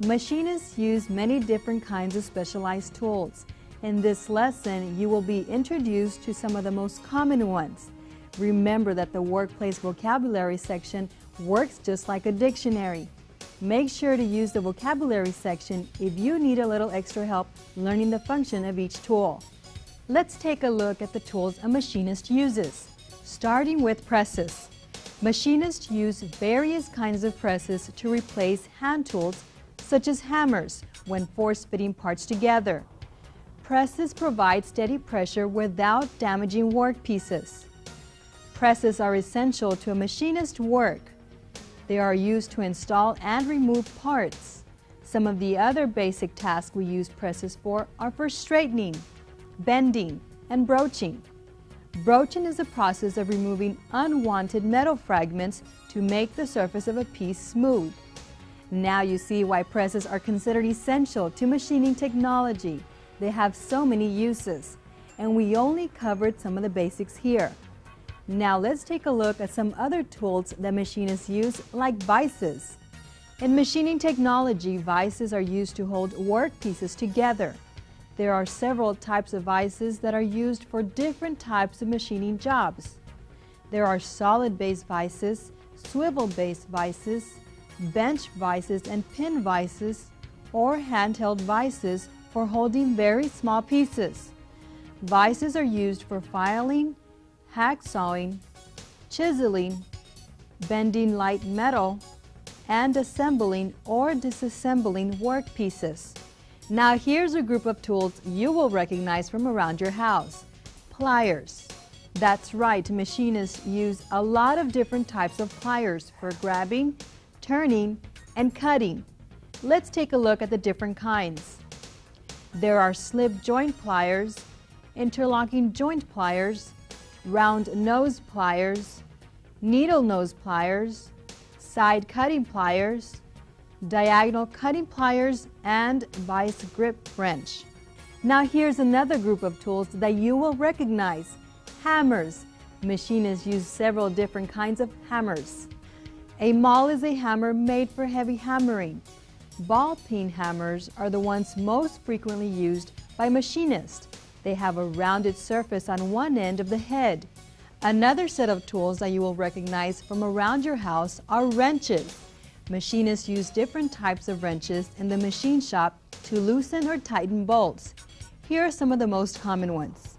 Machinists use many different kinds of specialized tools. In this lesson, you will be introduced to some of the most common ones. Remember that the workplace vocabulary section works just like a dictionary. Make sure to use the vocabulary section if you need a little extra help learning the function of each tool. Let's take a look at the tools a machinist uses, starting with presses. Machinists use various kinds of presses to replace hand tools such as hammers when force-fitting parts together. Presses provide steady pressure without damaging workpieces. Presses are essential to a machinist's work. They are used to install and remove parts. Some of the other basic tasks we use presses for are for straightening, bending, and broaching. Broaching is a process of removing unwanted metal fragments to make the surface of a piece smooth. Now you see why presses are considered essential to machining technology. They have so many uses, and we only covered some of the basics here. Now let's take a look at some other tools that machinists use, like vices. In machining technology, vices are used to hold workpieces together. There are several types of vices that are used for different types of machining jobs. There are solid base vices, swivel base vices, bench vices and pin vices, or handheld vices for holding very small pieces. Vices are used for filing, hacksawing, chiseling, bending light metal, and assembling or disassembling workpieces. Now here's a group of tools you will recognize from around your house. Pliers. That's right, machinists use a lot of different types of pliers for grabbing, turning, and cutting. Let's take a look at the different kinds. There are slip joint pliers, interlocking joint pliers, round nose pliers, needle nose pliers, side cutting pliers, diagonal cutting pliers, and vice grip wrench. Now here's another group of tools that you will recognize. Hammers. Machinists use several different kinds of hammers. A maul is a hammer made for heavy hammering. Ball peen hammers are the ones most frequently used by machinists. They have a rounded surface on one end of the head. Another set of tools that you will recognize from around your house are wrenches. Machinists use different types of wrenches in the machine shop to loosen or tighten bolts. Here are some of the most common ones.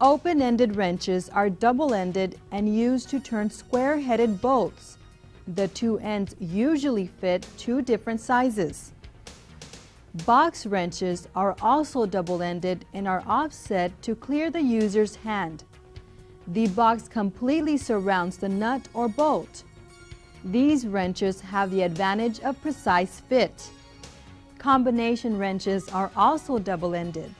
Open-ended wrenches are double-ended and used to turn square-headed bolts. The two ends usually fit two different sizes. Box wrenches are also double-ended and are offset to clear the user's hand. The box completely surrounds the nut or bolt. These wrenches have the advantage of precise fit. Combination wrenches are also double-ended.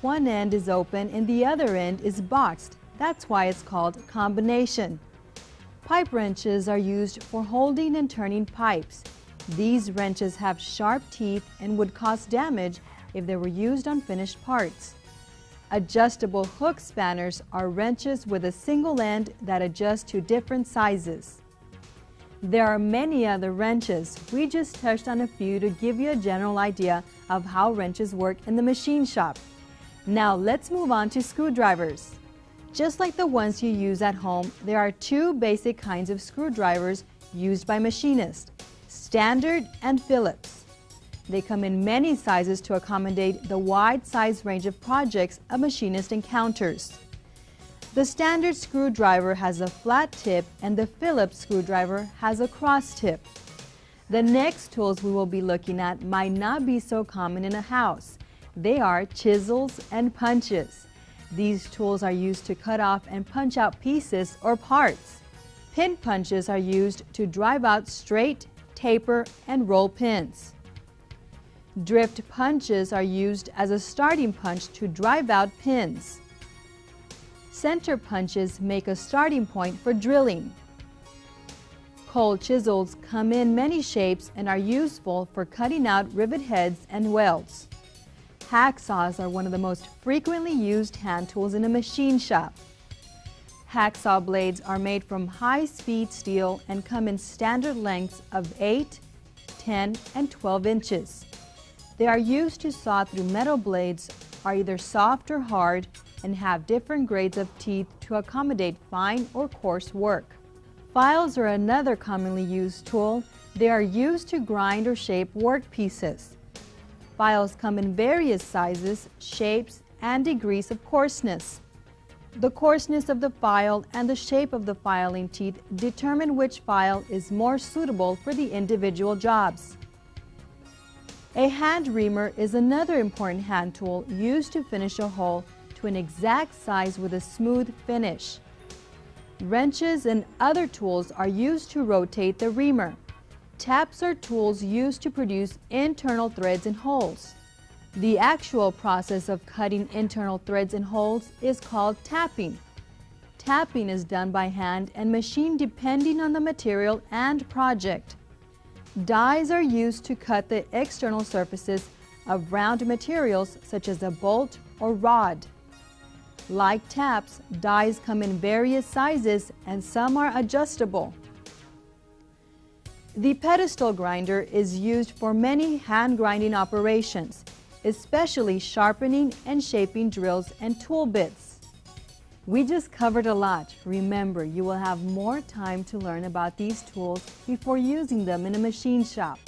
One end is open and the other end is boxed. That's why it's called combination. Pipe wrenches are used for holding and turning pipes. These wrenches have sharp teeth and would cause damage if they were used on finished parts. Adjustable hook spanners are wrenches with a single end that adjust to different sizes. There are many other wrenches. We just touched on a few to give you a general idea of how wrenches work in the machine shop. Now let's move on to screwdrivers. Just like the ones you use at home, there are two basic kinds of screwdrivers used by machinists, standard and Phillips. They come in many sizes to accommodate the wide size range of projects a machinist encounters. The standard screwdriver has a flat tip and the Phillips screwdriver has a cross tip. The next tools we will be looking at might not be so common in a house. They are chisels and punches. These tools are used to cut off and punch out pieces or parts. Pin punches are used to drive out straight, taper, and roll pins. Drift punches are used as a starting punch to drive out pins. Center punches make a starting point for drilling. Cold chisels come in many shapes and are useful for cutting out rivet heads and welds. Hacksaws are one of the most frequently used hand tools in a machine shop. Hacksaw blades are made from high-speed steel and come in standard lengths of 8, 10 and 12 inches. They are used to saw through metal blades, are either soft or hard, and have different grades of teeth to accommodate fine or coarse work. Files are another commonly used tool. They are used to grind or shape work pieces. Files come in various sizes, shapes, and degrees of coarseness. The coarseness of the file and the shape of the filing teeth determine which file is more suitable for the individual jobs. A hand reamer is another important hand tool used to finish a hole to an exact size with a smooth finish. Wrenches and other tools are used to rotate the reamer. Taps are tools used to produce internal threads and holes. The actual process of cutting internal threads and holes is called tapping. Tapping is done by hand and machine depending on the material and project. Dies are used to cut the external surfaces of round materials such as a bolt or rod. Like taps, dies come in various sizes and some are adjustable. The pedestal grinder is used for many hand grinding operations, especially sharpening and shaping drills and tool bits. We just covered a lot. Remember, you will have more time to learn about these tools before using them in a machine shop.